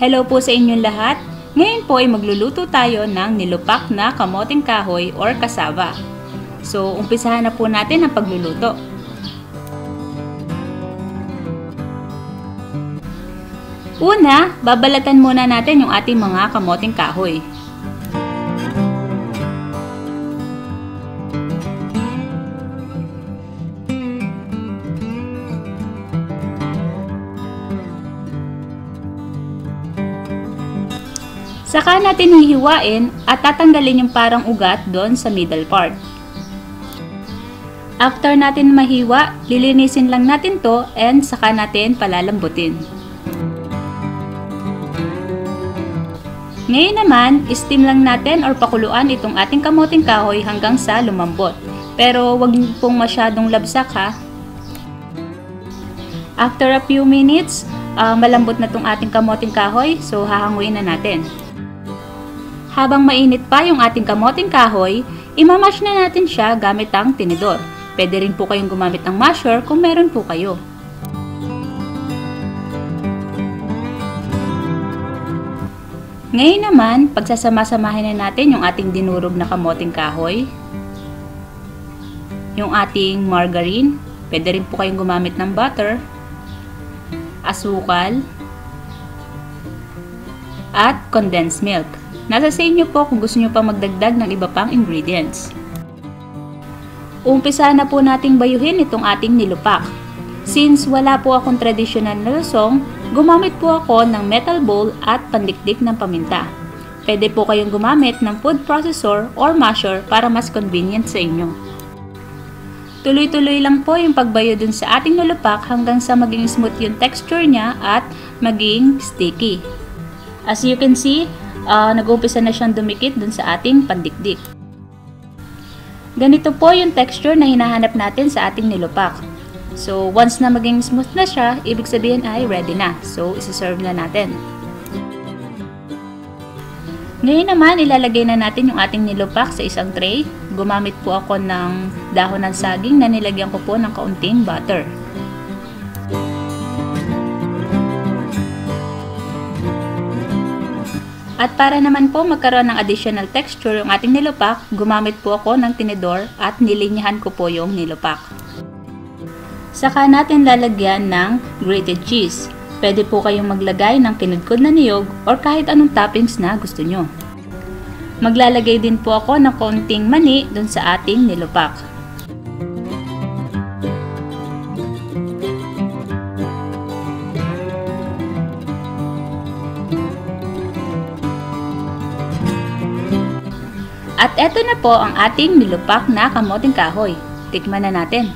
Hello po sa inyong lahat. Ngayon po ay magluluto tayo ng nilupak na kamoting kahoy or kasaba. So, umpisahan na po natin ang pagluluto. Una, babalatan muna natin yung ating mga kamoting kahoy. Saka natin hihiwain at tatanggalin yung parang ugat doon sa middle part. After natin mahiwa, lilinisin lang natin to and saka natin palalambutin. Ngayon naman, steam lang natin or pakuluan itong ating kamoting kahoy hanggang sa lumambot. Pero wag pong masyadong labsak ha. After a few minutes, uh, malambot na itong ating kamoting kahoy, so hahanguin na natin. Habang mainit pa yung ating kamoting kahoy, imamash na natin siya gamit ang tinidor. Pwede rin po kayong gumamit ng masher kung meron po kayo. Ngayon naman, pagsasama-samahin na natin yung ating dinurog na kamoting kahoy, yung ating margarine, pwede rin po kayong gumamit ng butter, asukal, at condensed milk. Nasa sa inyo po kung gusto nyo pa magdagdag ng iba pang ingredients. Umpisa na po nating bayuhin itong ating nilupak. Since wala po akong traditional na lusong, gumamit po ako ng metal bowl at pandikdik ng paminta. Pwede po kayong gumamit ng food processor or masher para mas convenient sa inyo. Tuloy-tuloy lang po yung pagbayo dun sa ating nilupak hanggang sa maging smooth yung texture niya at maging sticky. As you can see, uh, nag-uumpisa na siyang dumikit dun sa ating pandikdik. Ganito po yung texture na hinahanap natin sa ating nilupak. So, once na maging smooth na siya, ibig sabihin ay ready na. So, isi-serve na natin. Ngayon naman, ilalagay na natin yung ating nilupak sa isang tray. Gumamit po ako ng dahon ng saging na nilagyan ko po ng kaunting butter. At para naman po magkaroon ng additional texture yung ating nilupak, gumamit po ako ng tinidor at nilinyahan ko po yung nilupak. Saka natin lalagyan ng grated cheese. Pwede po kayong maglagay ng kinudkod na niyog or kahit anong toppings na gusto nyo. Maglalagay din po ako ng konting mani dun sa ating nilupak. At eto na po ang ating nilupak na kamoting kahoy. Tikman na natin.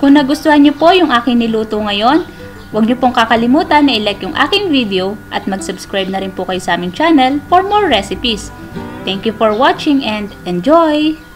Kung nagustuhan niyo po yung aking niluto ngayon, huwag niyo pong kakalimutan na i-like yung aking video at mag-subscribe na rin po kayo sa aming channel for more recipes. Thank you for watching and enjoy!